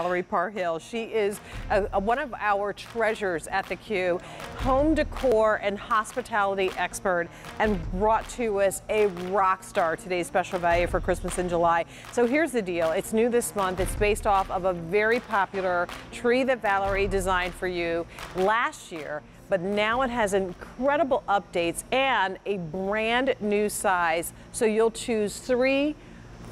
Valerie Parr Hill. She is a, a, one of our treasures at the Q, home decor and hospitality expert, and brought to us a rock star today's special value for Christmas in July. So here's the deal. It's new this month. It's based off of a very popular tree that Valerie designed for you last year but now it has incredible updates and a brand new size. So you'll choose three,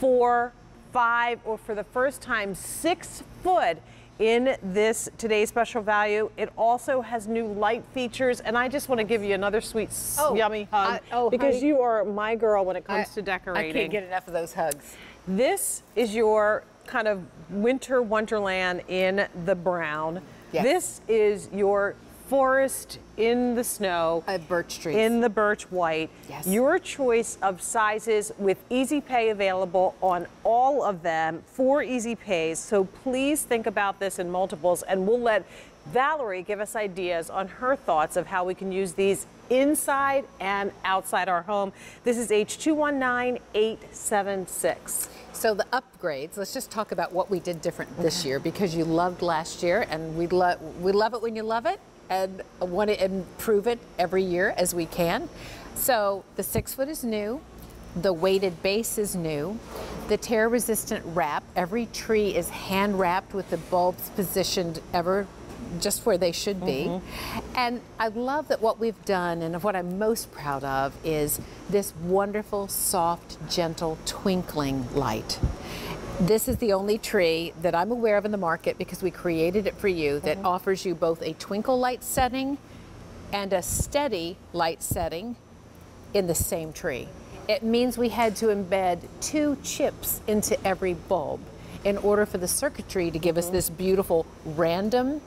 four, five, or for the first time, six foot in this today's special value. It also has new light features, and I just want to give you another sweet, oh, yummy hug I, oh, because honey, you are my girl when it comes I, to decorating. I can't get enough of those hugs. This is your kind of winter wonderland in the brown. Yes. This is your forest in the snow. A birch trees. In the birch white. Yes. Your choice of sizes with Easy Pay available on all of them for Easy Pays. So please think about this in multiples and we'll let Valerie give us ideas on her thoughts of how we can use these inside and outside our home. This is H219876. So the upgrades, let's just talk about what we did different this year because you loved last year and we love we love it when you love it and want to improve it every year as we can. So the six foot is new. The weighted base is new. The tear resistant wrap, every tree is hand wrapped with the bulbs positioned ever just where they should be. Mm -hmm. And I love that what we've done and what I'm most proud of is this wonderful, soft, gentle, twinkling light. This is the only tree that I'm aware of in the market because we created it for you that mm -hmm. offers you both a twinkle light setting and a steady light setting in the same tree. It means we had to embed two chips into every bulb in order for the circuitry to give mm -hmm. us this beautiful random,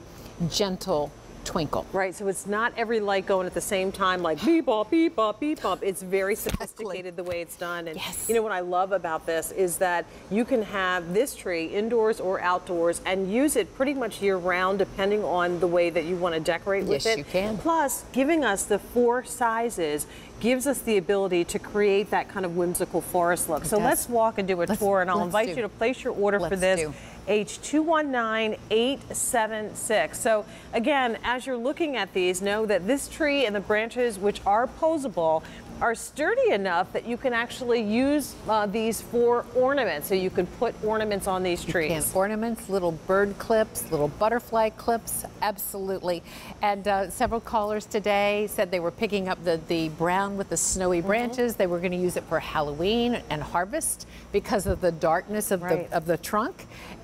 gentle twinkle. Right, so it's not every light going at the same time like beep bop, beep bop, beep bop. It's very sophisticated the way it's done. And yes. you know what I love about this is that you can have this tree indoors or outdoors and use it pretty much year round depending on the way that you want to decorate yes, with it. Yes, you can. Plus, giving us the four sizes gives us the ability to create that kind of whimsical forest look. So let's walk and do a let's, tour and I'll invite do. you to place your order let's for this. Do. H219876. So again, as you're looking at these, know that this tree and the branches, which are posable, are sturdy enough that you can actually use uh, these for ornaments. So you can put ornaments on these trees. Ornaments, little bird clips, little butterfly clips, absolutely. And uh, several callers today said they were picking up the, the brown with the snowy mm-hmm. branches. Mm -hmm. They were going to use it for Halloween and harvest because of the darkness of, right. the, of the trunk.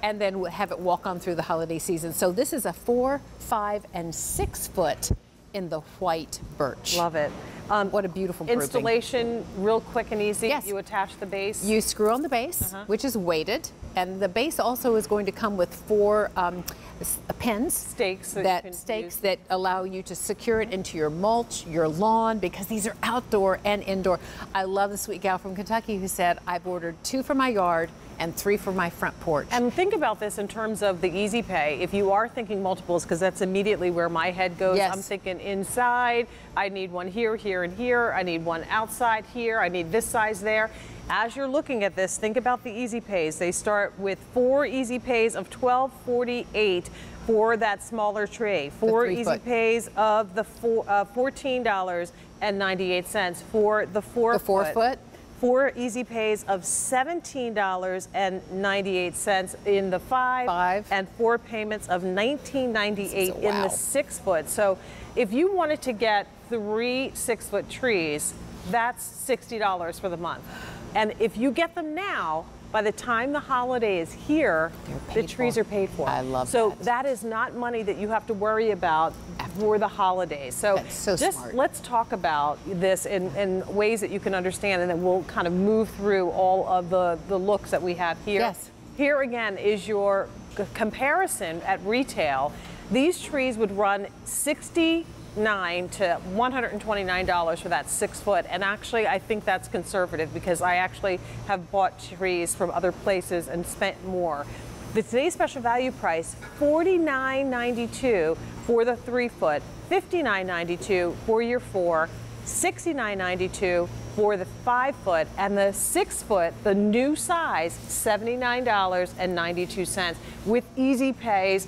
And then have it walk on through the holiday season. So this is a four, five, and six foot in the white birch. Love it. Um, what a beautiful Installation, grouping. real quick and easy. Yes. You attach the base. You screw on the base, uh -huh. which is weighted, and the base also is going to come with four um, pins. Stakes. So that stakes use. that allow you to secure it into your mulch, your lawn, because these are outdoor and indoor. I love the sweet gal from Kentucky who said, I've ordered two for my yard, and three for my front porch. And think about this in terms of the easy pay. If you are thinking multiples, because that's immediately where my head goes, yes. I'm thinking inside, I need one here, here, and here. I need one outside here. I need this size there. As you're looking at this, think about the easy pays. They start with four easy pays of 1248 for that smaller tray. Four easy foot. pays of the four, uh, $14.98 for the four the four foot. foot four easy pays of $17.98 in the five, five, and four payments of $19.98 wow. in the six foot. So if you wanted to get three six foot trees, that's $60 for the month. And if you get them now, by the time the holiday is here, the trees for. are paid for. I love so that. So that is not money that you have to worry about for the holidays. So, so just smart. let's talk about this in, in ways that you can understand, and then we'll kind of move through all of the, the looks that we have here. Yes. Here again is your comparison at retail. These trees would run 60 nine to $129 for that six foot. And actually, I think that's conservative because I actually have bought trees from other places and spent more. The today's special value price, $49.92 for the three foot, $59.92 for your four, $69.92 for the five foot and the six foot, the new size, $79.92 with easy pays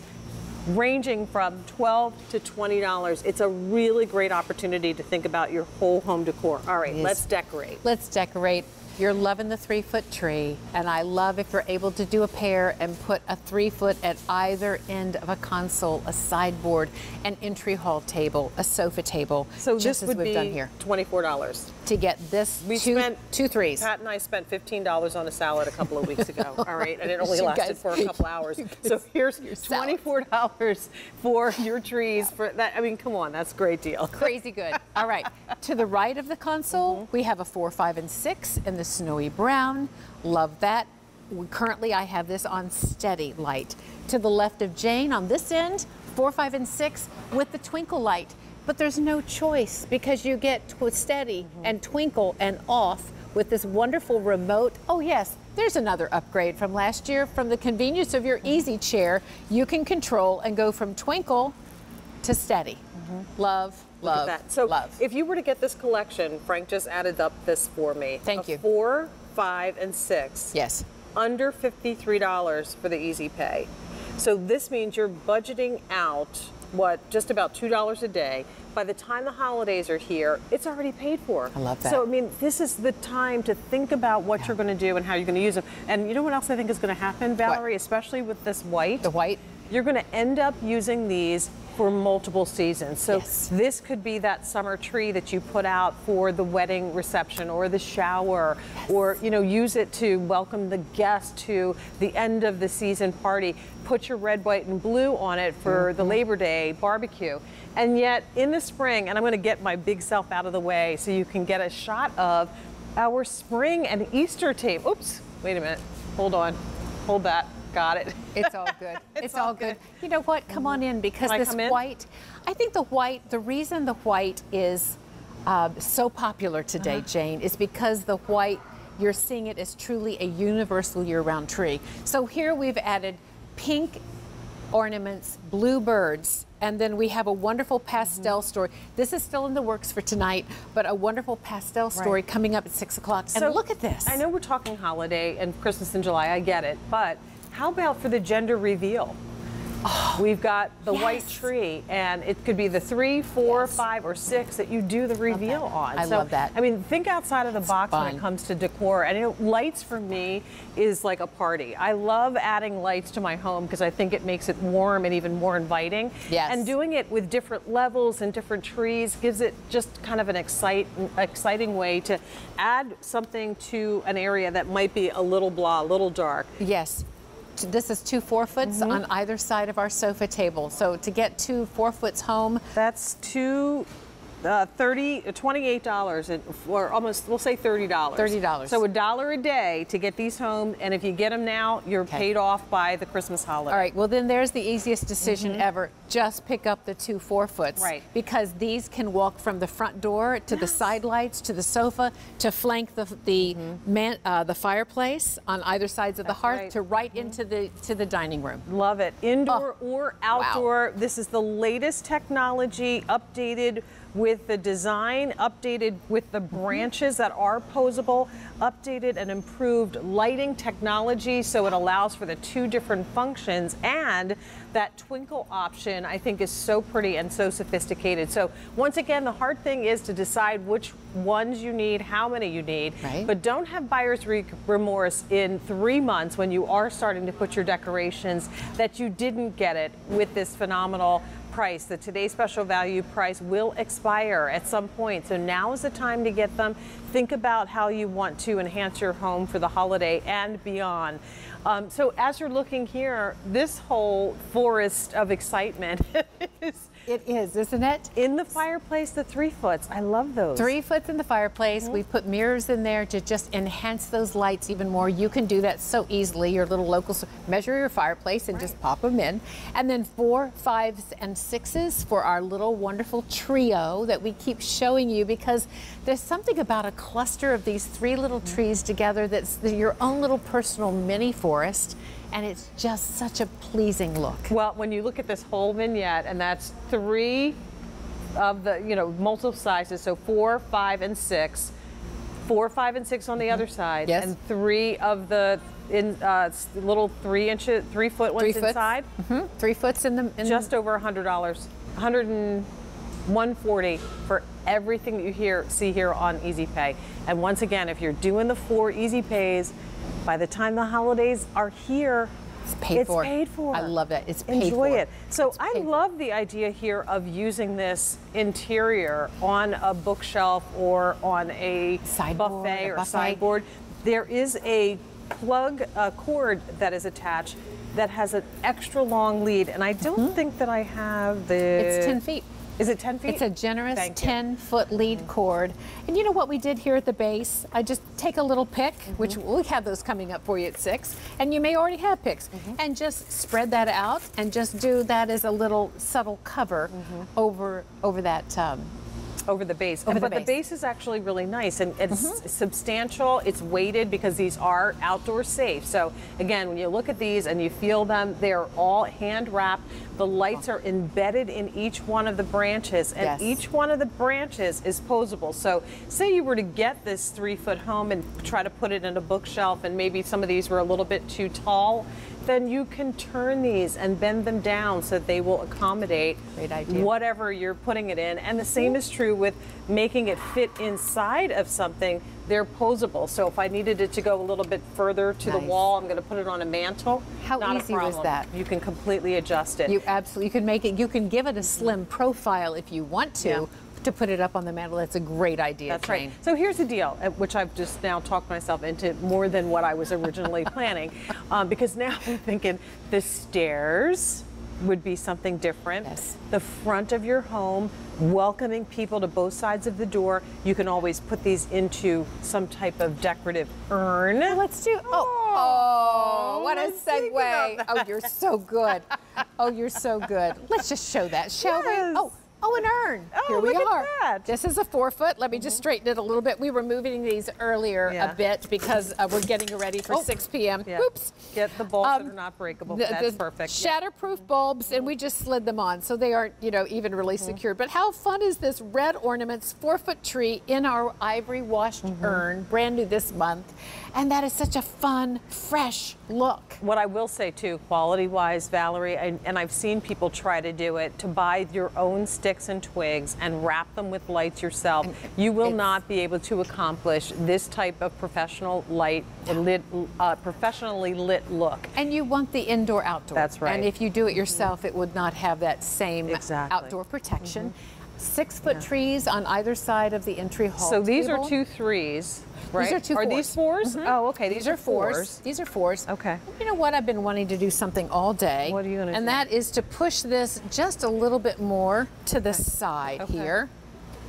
ranging from 12 to $20. It's a really great opportunity to think about your whole home decor. All right, Yes. let's decorate. Let's decorate. You're loving the three foot tree, and I love if you're able to do a pair and put a three foot at either end of a console, a sideboard, an entry hall table, a sofa table. So just this as would we've be done here $24. To get this We two, spent two threes. Pat and I spent $15 on a salad a couple of weeks ago. All right, and it only lasted guys- for a couple hours. So here's your $24 for your trees. For that, I mean, come on, that's a great deal. Crazy good. All right. To the right of the console, Mm-hmm. we have a four, five, and six in the snowy brown. Love that. Currently, I have this on steady light. To the left of Jane on this end, four, five, and six with the twinkle light. But there's no choice because you get steady Mm-hmm. and twinkle and off with this wonderful remote. Oh, yes, there's another upgrade from last year. From the convenience of your easy chair, you can control and go from twinkle to steady. Love, Mm-hmm. Look love, that. So love. if you were to get this collection, Frank just added up this for me. Thank you. Four, five, and six. yes. Under $53 for the easy pay. So this means you're budgeting out what just about two dollars a day. By the time the holidays are here, it's already paid for. I love that. So I mean, this is the time to think about what you're going to do and how you're going to use them. And you know what else I think is going to happen, Valerie, especially with this white. The white? You're going to end up using these for multiple seasons. So Yes. this could be that summer tree that you put out for the wedding reception or the shower or you know use it to welcome the guest to the end of the season party. Put your red, white and blue on it for mm-hmm. the Labor Day barbecue. And yet in the spring, and I'm going to get my big self out of the way so you can get a shot of our spring and Easter tape. Oops, wait a minute. Hold on. Hold that. Got it. It's all good. it's, all good. You know what? Come on in because Can I this in? white, I think the white, the reason the white is uh, so popular today, Uh-huh. Jane, is because the white, you're seeing it as truly a universal year round tree. So here we've added pink ornaments, blue birds, and then we have a wonderful pastel story. This is still in the works for tonight, but a wonderful pastel story coming up at six o'clock. And look at this. I know we're talking holiday and Christmas in July, I get it, but how about for the gender reveal? Oh, We've got the white Oh, tree, and it could be the three, four, Yes. five, or six that you do the reveal on. I so, love that. I mean, think outside of the box when it comes to decor. And you know, lights for me is like a party. I love adding lights to my home because I think it makes it warm and even more inviting. Yes. And doing it with different levels and different trees gives it just kind of an excite, exciting way to add something to an area that might be a little blah, a little dark. Yes. This is two four foots Mm-hmm. on either side of our sofa table. So to get two four foots home, That's two, uh, 30, uh, $28, or almost, we'll say $30. $30. So a dollar a day to get these home, and if you get them now, you're Okay. paid off by the Christmas holiday. all right, well, then there's the easiest decision ever. Just pick up the two four foots. Mm-hmm. Right. Because these can walk from the front door to the side lights to the sofa to flank the the man, uh, the fireplace on either sides of the Mm-hmm. Hearth right. to right into the to the dining room. Love it. Indoor or wow. outdoor. This is the latest technology updated with the design, updated with the branches that are posable, updated and improved lighting technology so it allows for the two different functions and that twinkle option I think is so pretty and so sophisticated. So once again, the hard thing is to decide which ones you need, how many you need, Right. but don't have buyer's re- remorse in three months when you are starting to put your decorations that you didn't get it with this phenomenal price. The Today special value price will expire at some point. So now is the time to get them. Think about how you want to enhance your home for the holiday and beyond. Um, so as you're looking here, this whole forest of excitement is It is, isn't it? in the fireplace, the three foots. I love those. Three foots in the fireplace. We put mirrors in there to just enhance those lights even more. You can do that so easily. Your little local, measure your fireplace and just pop them in. And then four, fives, and sixes for our little wonderful trio that we keep showing you because there's something about a cluster of these three little mm-hmm. trees together that's the- your own little personal mini forest. And it's just such a pleasing look. Well, when you look at this whole vignette, and that's three of the, you know, multiple sizes, so four, five, and six, four, five, and six on the other side, Yes. and three of the in uh, little three inch, three foot ones Three foot. inside. hmm Three foots in the in Just over a hundred dollars, hundred and one forty for everything that you hear see here on Easy Pay. And once again, if you're doing the four Easy Pays, by the time the holidays are here, It's paid it's for. paid for. I love that. It's paid for. Enjoy for. it. So I paid for. love the idea here of using this interior on a bookshelf or on a Sideboard, buffet or buffet. sideboard. There is a plug uh, cord that is attached that has an extra long lead, and I don't think that I have the. It's 10 feet. Is it 10 feet? It's a generous 10 foot lead cord. And you know what we did here at the base? I just take a little pick, which Mm-hmm. we have those coming up for you at 6, and you may already have picks, Mm-hmm. and just spread that out and just do that as a little subtle cover Mm-hmm. over over that. Um, over the base. Over the but the base. Mm-hmm. base is actually really nice and it's substantial. It's weighted because these are outdoor safe. So again, when you look at these and you feel them, they're all hand wrapped. The lights are embedded in each one of the branches and Yes. each one of the branches is posable. So say you were to get this three foot home and try to put it in a bookshelf and maybe some of these were a little bit too tall, then you can turn these and bend them down so that they will accommodate whatever you're putting it in. And the same is true with making it fit inside of something. They're posable. So if I needed it to go a little bit further to the wall, I'm going to put it on a mantle. How Not easy was that? You can completely adjust it. you absolutely you can make it. You can give it a slim profile if you want to. Yeah. To put it up on the mantle, that's a great idea. That's Jane. right. So here's the deal, which I've just now talked myself into more than what I was originally planning, um, because now I'm thinking the stairs would be something different. Yes. The front of your home, welcoming people to both sides of the door. You can always put these into some type of decorative urn. Let's do. Oh, oh, what a segue! Oh, you're so good. Oh, you're so good. Let's just show that, shall Yes. we? Oh, oh, an urn. Oh, Here we look at are. that. Mm-hmm. This is a four foot. Let me just straighten it a little bit. We were moving these earlier Yeah. a bit because uh, we're getting ready for Oh. 6 p.m. Yeah. Oops. Get the bulbs Um, that are not breakable. The- That's the perfect. Yeah. Shatterproof bulbs, and we just slid them on, so they aren't, you know, even really Mm-hmm. secure. But how fun is this red ornaments four foot tree in our ivory washed Mm-hmm. urn, brand new this month, and that is such a fun, fresh look. What I will say too, quality wise, Valerie, and, and I've seen people try to do it, to buy your own sticks and twigs and wrap them with lights yourself. You will it's- not be able to accomplish this type of professional light, lit, uh, professionally lit look. And you want the indoor outdoor. That's right. And if you do it yourself, it would not have that same Exactly. outdoor protection. Six foot trees on either side of the entry hall. So these are two threes, right? These are two Are fours. these 4s Mhm. Oh, okay. These, These are fours. These are fours. Okay. You know what? I've been wanting to do something all day. What are you gonna And do? that is to push this just a little bit more to the side Okay. here.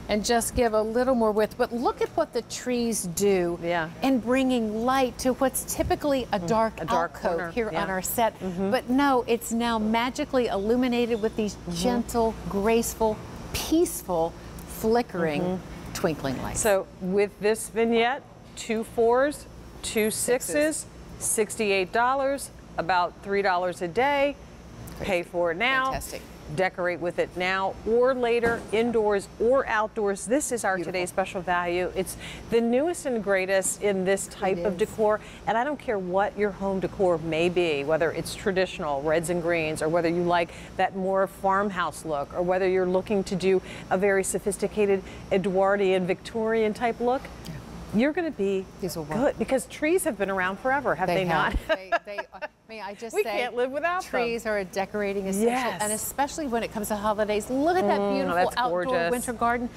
And just give a little more width. But look at what the trees do Yeah. Mm. in bringing light to what's typically a dark, a dark alcove corner, here yeah. on our set. But no, it's now magically illuminated with these Mm-hmm. gentle, graceful, peaceful, flickering, Mm-hmm. twinkling lights. So with this vignette, two fours, two sixes, $68, about $3 a day. Pay for it now. Fantastic. Decorate with it now or later, indoors or outdoors. This is our Beautiful. today's special value. It's the newest and greatest in this type of decor. And I don't care what your home decor may be, whether it's traditional, reds and greens, or whether you like that more farmhouse look, or whether you're looking to do a very sophisticated Edwardian Victorian type look. You're going to be These will work. good because trees have been around forever, have they, have. not? they, they, may I just We say, can't live without them. trees are a decorating essential, Yes. and especially when it comes to holidays. Look at that beautiful that's outdoor gorgeous. winter garden.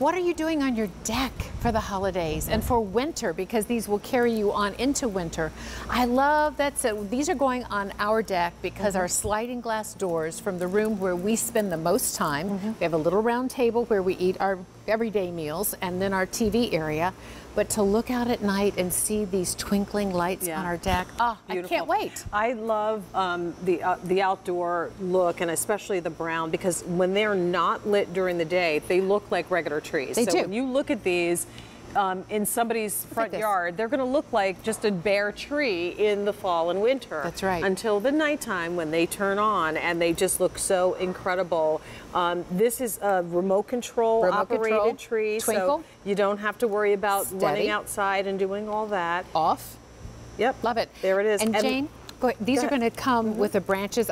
What are you doing on your deck for the holidays and for winter? Because these will carry you on into winter. I love that. So these are going on our deck because Mm-hmm. our sliding glass doors from the room where we spend the most time. Mm-hmm. We have a little round table where we eat our everyday meals, and then our TV area. But to look out at night and see these twinkling lights Yeah. on our deck, ah, I can't wait. I love um, the uh, the outdoor look and especially the brown because when they're not lit during the day, they look like regular trees. They so do. when you look at these, um, in somebody's front yard, they're going to look like just a bare tree in the fall and winter. That's right. Until the nighttime when they turn on and they just look so incredible. Um, this is a remote control Remote operated control, tree, twinkle. so you don't have to worry about Steady. running outside and doing all that. Off. Yep. Love it. There it is. And, Jane, go ahead. These Go are going to come mm-hmm. with the branches